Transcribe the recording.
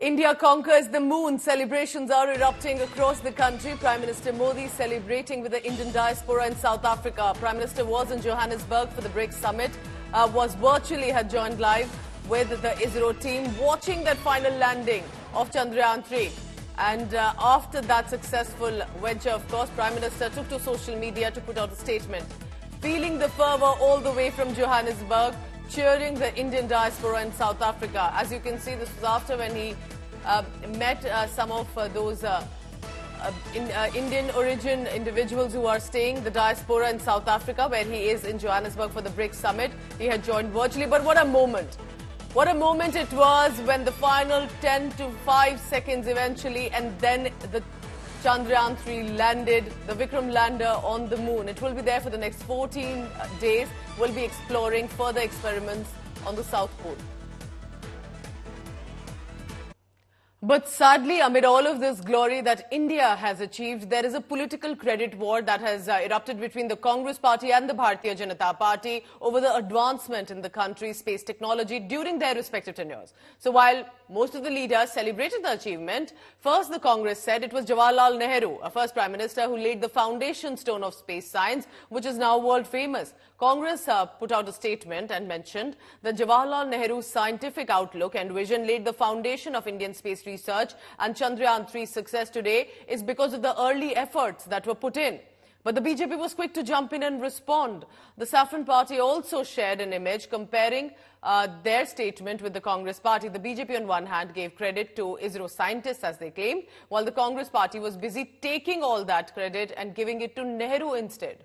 India conquers the moon. Celebrations are erupting across the country. Prime Minister Modi celebrating with the Indian diaspora in South Africa. Prime Minister was in Johannesburg for the BRICS summit, uh, was virtually had joined live with the ISRO team watching that final landing of Chandrayaan 3. And uh, after that successful venture, of course, Prime Minister took to social media to put out a statement. Feeling the fervour all the way from Johannesburg, cheering the Indian diaspora in South Africa. As you can see, this was after when he uh, met uh, some of uh, those uh, uh, in, uh, Indian origin individuals who are staying the diaspora in South Africa, where he is in Johannesburg for the BRICS summit. He had joined virtually, but what a moment! What a moment it was when the final 10 to 5 seconds eventually, and then the Chandrayaan 3 landed, the Vikram lander on the moon. It will be there for the next 14 days. We'll be exploring further experiments on the South Pole. But sadly, amid all of this glory that India has achieved, there is a political credit war that has uh, erupted between the Congress party and the Bharatiya Janata Party over the advancement in the country's space technology during their respective tenures. So while most of the leaders celebrated the achievement, first the Congress said it was Jawaharlal Nehru, a first prime minister who laid the foundation stone of space science, which is now world famous. Congress uh, put out a statement and mentioned that Jawaharlal Nehru's scientific outlook and vision laid the foundation of Indian space research and Chandrayaan 3's success today is because of the early efforts that were put in. But the BJP was quick to jump in and respond. The Saffron Party also shared an image comparing uh, their statement with the Congress Party. The BJP on one hand gave credit to ISRO scientists as they claimed, while the Congress Party was busy taking all that credit and giving it to Nehru instead.